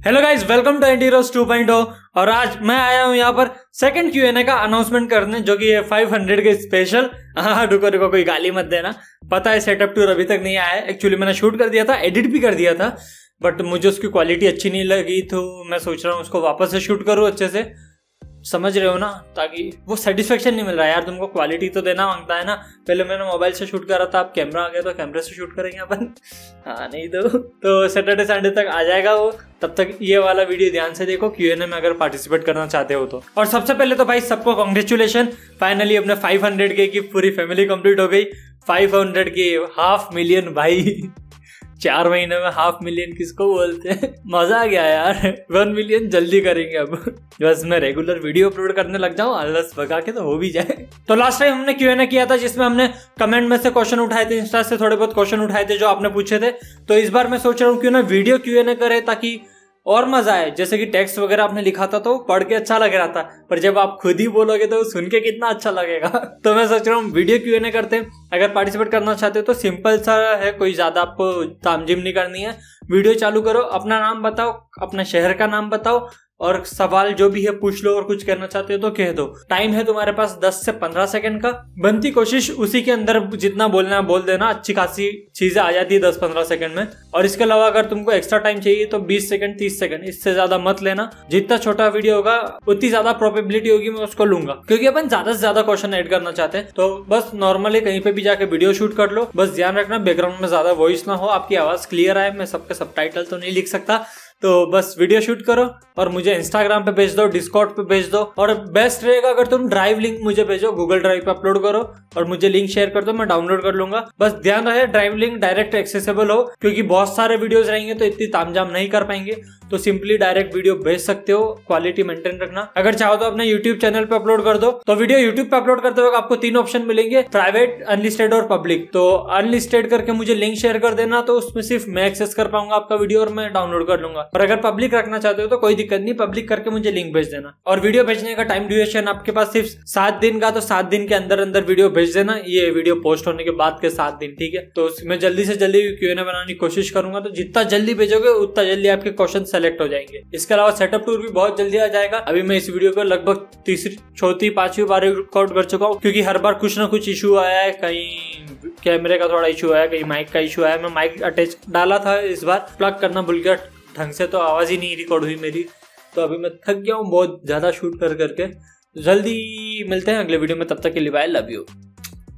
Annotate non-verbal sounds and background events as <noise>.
Hello guys welcome to anti रोज 2.0 और आज मैं आया हूँ यहाँ पर सेकंड क्यू का अनाउंसमेंट करने, जो कि ये 500 के स्पेशल हाँ रुको रुको, कोई गाली मत देना। पता है सेटअप टूर अभी तक नहीं आया है। एक्चुअली मैंने शूट कर दिया था एडिट भी कर दिया था। बट मुझे उसकी क्वालिटी अच्छी नहीं लगी तो मैं सोच रहा हूँ उसको वापस से शूट करूँ अच्छे से। समझ रहे हो ना? ताकि वो सेटिस्फेक्शन नहीं मिल रहा। यार, तुमको क्वालिटी तो देना माँगता है ना? पहले मैंने मोबाइल से शूट करा था, अब कैमरा आ गया तो कैमरे से शूट करेंगे अपन। <laughs> हाँ नहीं तो तो सैटरडे संडे तक आ जाएगा वो। तब तक ये वाला वीडियो ध्यान से देखो क्यू में अगर पार्टिसिपेट करना चाहते हो तो। और सबसे पहले तो भाई, सबको कॉन्ग्रेचुलेशन फाइनली अपने 500 के की पूरी फैमिली कंप्लीट हो गई। 500 के हाफ़ मिलियन भाई। <laughs> चार महीने में हाफ़ मिलियन किसको बोलते हैं? मज़ा आ गया यार। वन मिलियन जल्दी करेंगे अब। बस मैं रेगुलर वीडियो अपलोड करने लग जाऊँ, आलस भगा के तो हो भी जाए। तो लास्ट टाइम हमने क्यों किया था, जिसमें हमने कमेंट में से क्वेश्चन उठाए थे इंस्टा से थोड़े बहुत क्वेश्चन उठाए थे, जो आपने पूछे थे। तो इस बार मैं सोच रहा हूँ क्यों ना वीडियो क्यों करे, ताकि और मज़ा आए। जैसे कि टेक्स्ट वगैरह आपने लिखा था तो पढ़ के अच्छा लग रहा था, पर जब आप खुद ही बोलोगे तो सुन के कितना अच्छा लगेगा। <laughs> तो मैं सोच रहा हूँ वीडियो क्यों नहीं करते अगर पार्टिसिपेट करना चाहते हो तो सिंपल सा है, कोई ज़्यादा आपको तामजिम नहीं करनी है। वीडियो चालू करो, अपना नाम बताओ, अपने शहर का नाम बताओ और सवाल जो भी है, पूछ लो और कुछ कहना चाहते हो तो कह दो। टाइम है तुम्हारे पास 10 से 15 सेकंड का। बनती कोशिश उसी के अंदर जितना बोलना है, बोल देना। अच्छी खासी चीज़ें आ जाती है 10-15 सेकंड में। और इसके अलावा अगर तुमको एक्स्ट्रा टाइम चाहिए तो 20 सेकंड 30 सेकंड इससे ज़्यादा मत लेना। जितना छोटा वीडियो होगा, उतनी ज़्यादा प्रोबेबिलिटी होगी, मैं उसको लूँगा। क्योंकि अपन ज़्यादा से ज़्यादा क्वेश्चन एड करना चाहते हैं। तो बस नॉर्मली कहीं पे भी जाके वीडियो शूट कर लो। बस ध्यान रखना बैकग्राउंड में ज़्यादा वॉइस ना हो, आपकी आवाज़ क्लियर आए। मैं सबके सब तो नहीं लिख सकता। तो बस वीडियो शूट करो और मुझे इंस्टाग्राम पे भेज दो डिस्कॉट पे भेज दो और बेस्ट रहेगा अगर तुम ड्राइव लिंक मुझे भेजो गूगल ड्राइव पे अपलोड करो और मुझे लिंक शेयर कर दो, मैं डाउनलोड कर लूँगा। बस ध्यान रहे ड्राइव लिंक डायरेक्ट एक्सेसिबल हो, क्योंकि बहुत सारे वीडियोज़ रहेंगे तो इतनी तामझाम नहीं कर पाएँगे। तो सिंपली डायरेक्ट वीडियो भेज सकते हो क्वालिटी मेंटेन रखना। अगर चाहो तो अपने यूट्यूब चैनल पे अपलोड कर दो। तो वीडियो यूट्यूब पे अपलोड करते वक्त आपको तीन ऑप्शन मिलेंगे प्राइवेट अनलिस्टेड और पब्लिक तो अनलिस्टेड करके मुझे लिंक शेयर कर देना तो उसमें सिर्फ़ मैं एक्सेस कर पाऊँगा आपका वीडियो और मैं डाउनलोड कर लूँगा। और अगर पब्लिक रखना चाहते हो तो कोई दिक्कत नहीं पब्लिक करके मुझे लिंक भेज देना। और वीडियो भेजने का टाइम ड्यूरेशन आपके पास सिर्फ़ सात दिन का तो सात दिन के अंदर अंदर वीडियो भेज देना। ये वीडियो पोस्ट होने के बाद के सात दिन, ठीक है? तो मैं जल्दी से जल्दी क्यों बनाने की कोशिश करूँगा तो जितना जल्दी भेजोगे, उतना जल्दी आपके क्वेश्चन सेलेक्ट हो जाएँगे। इसके अलावा सेटअप टूर भी बहुत जल्दी आ जाएगा। अभी मैं इस वीडियो को लगभग तीसरी, चौथी, पांचवी बार रिकॉर्ड कर चुका हूँ, क्योंकि हर बार कुछ ना कुछ इशू आया है। कहीं कैमरे का थोड़ा इशू आया, कहीं माइक का इशू आया। मैं माइक अटैच डाला था इस बार। प्लग करना भूल गया। ढंग से तो आवाज़ ही नहीं रिकॉर्ड हुई मेरी। तो अभी मैं थक गया हूँ, बहुत ज़्यादा शूट कर करके। जल्दी मिलते हैं अगले वीडियो में, तब तक के लिए बाय लव यू